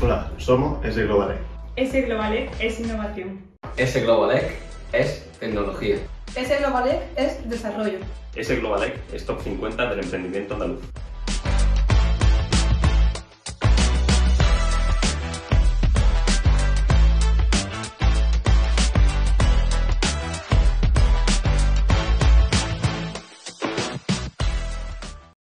Hola, somos S Globalec. S Globalec es innovación. S Globalec es tecnología. S Globalec es desarrollo. S Globalec es top 50 del emprendimiento andaluz.